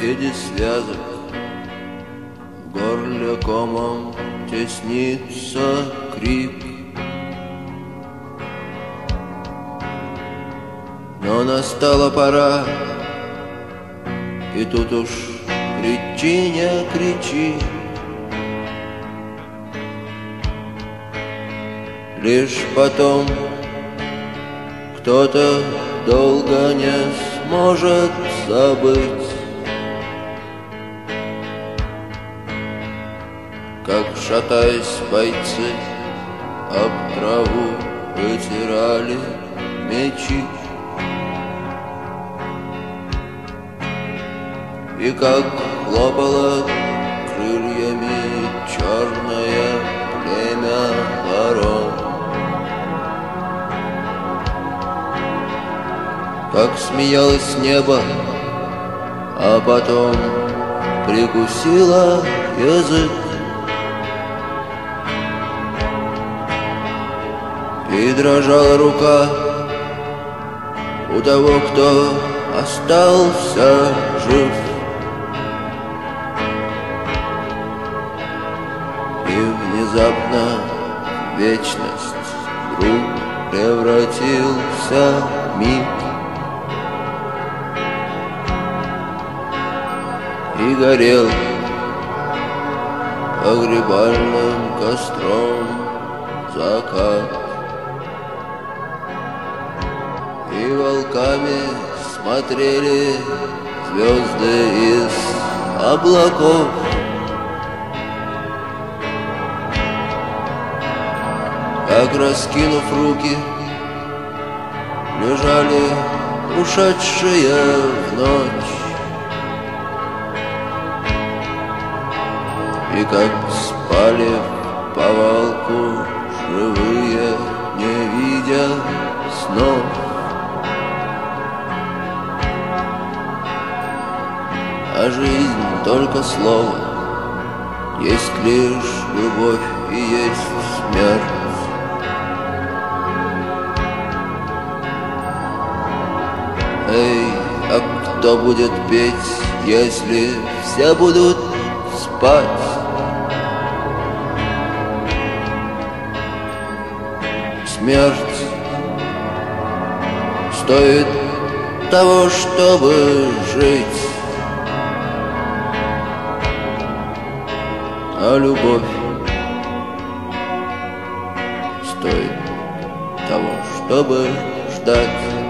Соседи связок В горле комом теснится крик Но настала пора И тут уж кричи, не кричи. Лишь потом кто-то долго не сможет забыть Как шатаясь бойцы об траву вытирали мечи И как хлопало крыльями черное племя ворон Как смеялось небо, а потом прикусила язык. И дрожала рука у того, кто остался жив Внезапно вечность вдруг превратился миг. И горел погребальным костром закат. И волками смотрели звезды из облаков Как раскинув руки Лежали ушедшие в ночь. И как спали в повалку живые, не видя снов. А жизнь только слово Есть лишь любовь и есть смерть Эй, а кто будет петь, если все будут спать? Смерть стоит того, чтобы жить А любовь стоит того, чтобы ждать